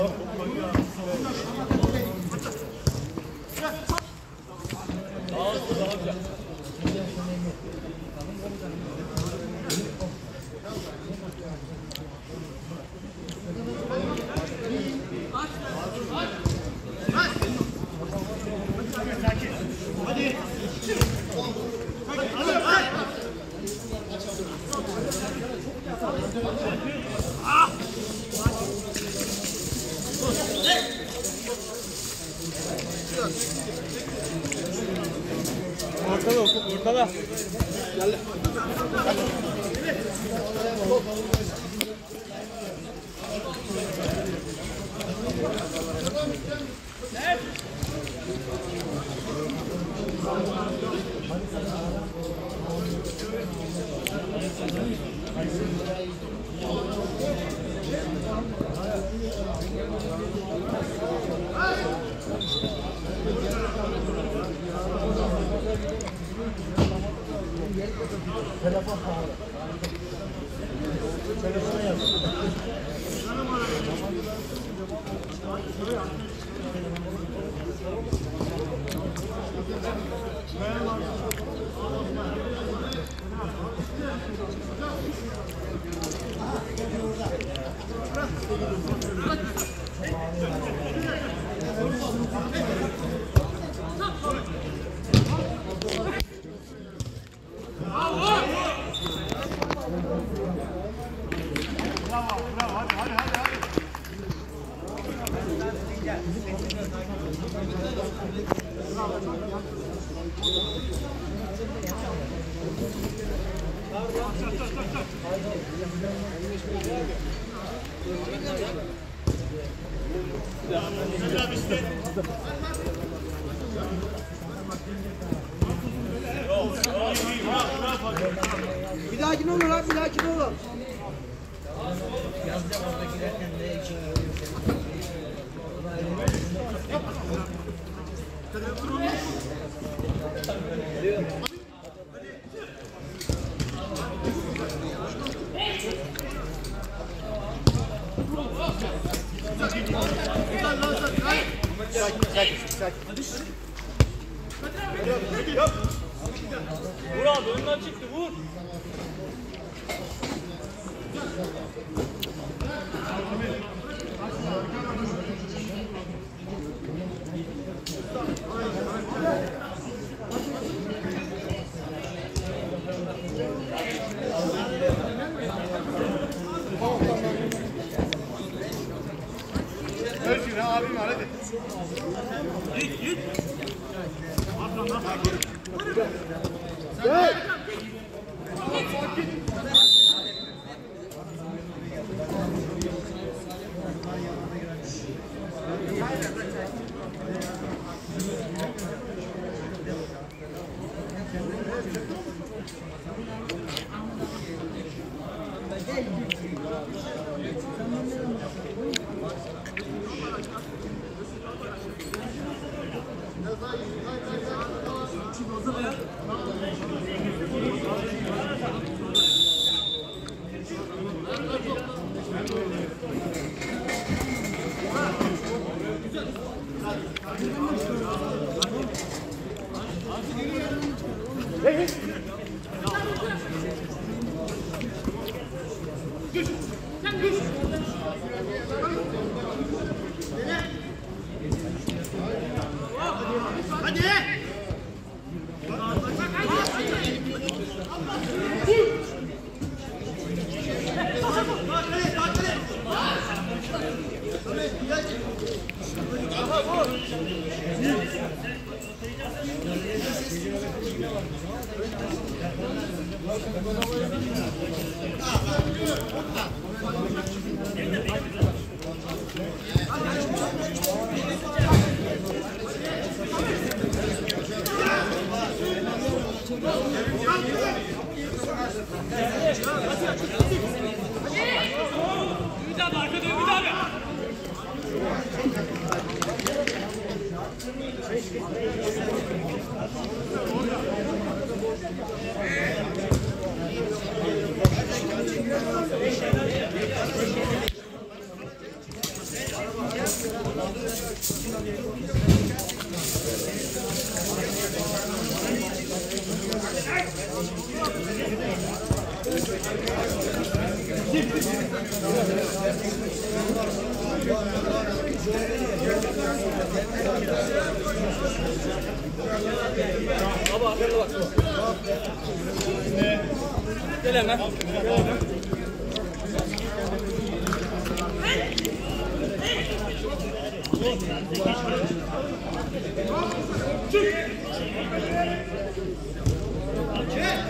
Ortada Bir dahakine olur abi bir dahakine olur. Vur abi önden çıktı vur. Ümit abi arkada Gel hemen. Gel hemen. Çık! Çık!